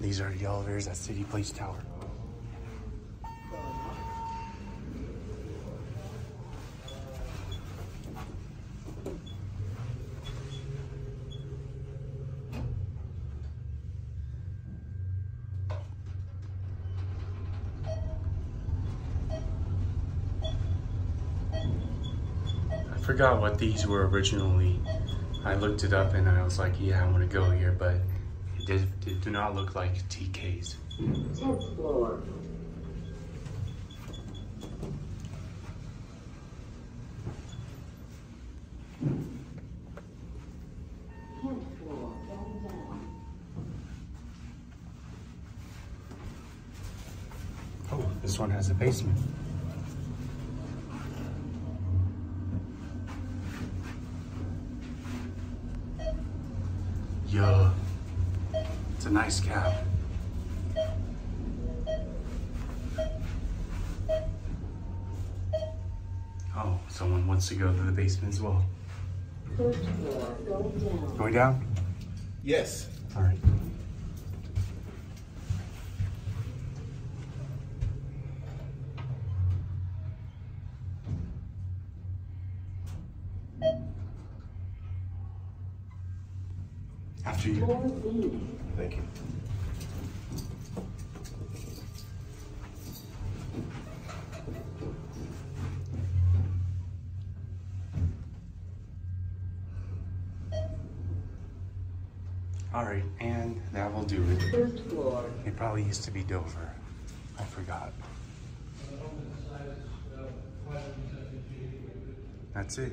These are the elevators at City Place Tower. I forgot what these were originally. I looked it up and I was like, yeah, I want to go here, but it did, it did not look like TK's. 10th floor. Tenth floor, going down. Oh, this one has a basement. Yeah, it's a nice cab. Oh, someone wants to go to the basement as well. First floor, going down. Going down? Yes. All right. After you. Thank you. All right, and that will do it. First floor. It probably used to be Dover. I forgot. That's it.